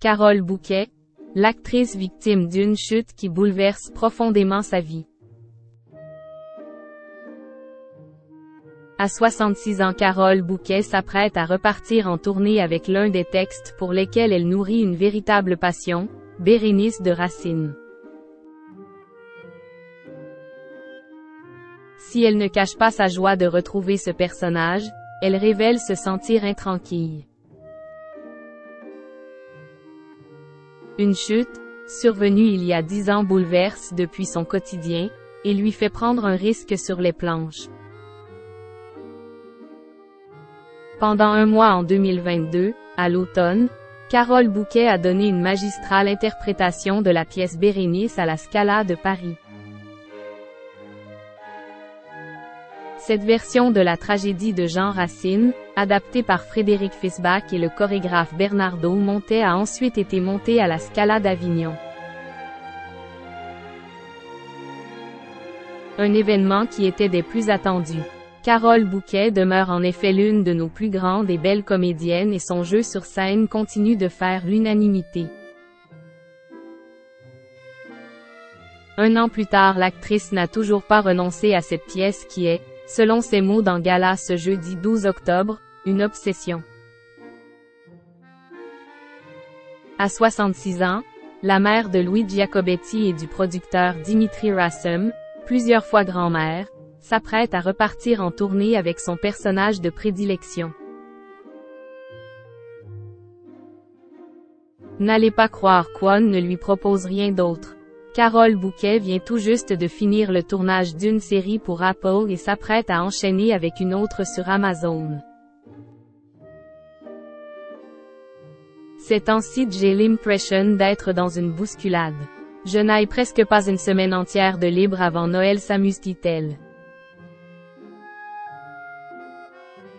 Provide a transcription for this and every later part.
Carole Bouquet, l'actrice victime d'une chute qui bouleverse profondément sa vie. À 66 ans Carole Bouquet s'apprête à repartir en tournée avec l'un des textes pour lesquels elle nourrit une véritable passion, Bérénice de Racine. Si elle ne cache pas sa joie de retrouver ce personnage, elle révèle se sentir intranquille. Une chute, survenue il y a dix ans bouleverse depuis son quotidien, et lui fait prendre un risque sur les planches. Pendant un mois en 2022, à l'automne, Carole Bouquet a donné une magistrale interprétation de la pièce Bérénice à la Scala de Paris. Cette version de la tragédie de Jean Racine, adaptée par Frédéric Fisbach et le chorégraphe Bernardo Montet a ensuite été montée à la Scala d'Avignon. Un événement qui était des plus attendus. Carole Bouquet demeure en effet l'une de nos plus grandes et belles comédiennes et son jeu sur scène continue de faire l'unanimité. Un an plus tard l'actrice n'a toujours pas renoncé à cette pièce qui est, selon ses mots dans Gala ce jeudi 12 octobre, une obsession. À 66 ans, la mère de Louis Giacobetti et du producteur Dimitri Rassum, plusieurs fois grand-mère, s'apprête à repartir en tournée avec son personnage de prédilection. N'allez pas croire Quan ne lui propose rien d'autre. Carole Bouquet vient tout juste de finir le tournage d'une série pour Apple et s'apprête à enchaîner avec une autre sur Amazon. C'est temps-ci j'ai l'impression d'être dans une bousculade. Je n'aille presque pas une semaine entière de libre avant Noël s'amuse elle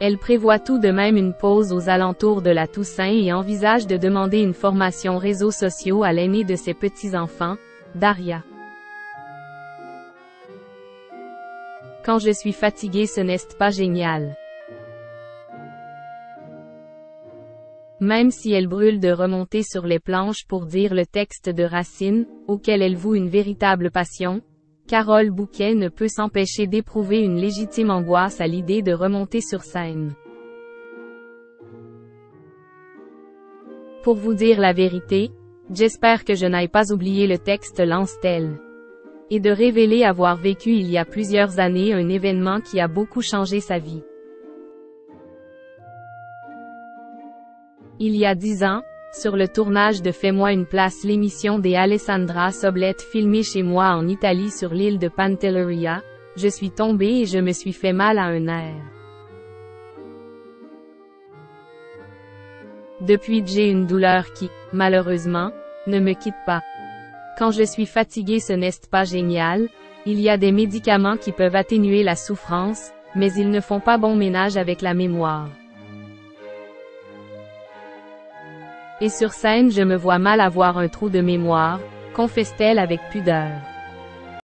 Elle prévoit tout de même une pause aux alentours de la Toussaint et envisage de demander une formation réseaux sociaux à l'aîné de ses petits-enfants, Daria. Quand je suis fatiguée ce n'est pas génial. Même si elle brûle de remonter sur les planches pour dire le texte de Racine, auquel elle voue une véritable passion, Carole Bouquet ne peut s'empêcher d'éprouver une légitime angoisse à l'idée de remonter sur scène. Pour vous dire la vérité, j'espère que je n'aille pas oublier le texte lance-t-elle. Et de révéler avoir vécu il y a plusieurs années un événement qui a beaucoup changé sa vie. Il y a dix ans, sur le tournage de Fais-moi une place l'émission des Alessandra Soblet filmée chez moi en Italie sur l'île de Pantelleria, je suis tombée et je me suis fait mal à un nerf. Depuis j'ai une douleur qui, malheureusement, ne me quitte pas. Quand je suis fatiguée ce n'est pas génial, il y a des médicaments qui peuvent atténuer la souffrance, mais ils ne font pas bon ménage avec la mémoire. Et sur scène je me vois mal avoir un trou de mémoire, confesse-t-elle avec pudeur.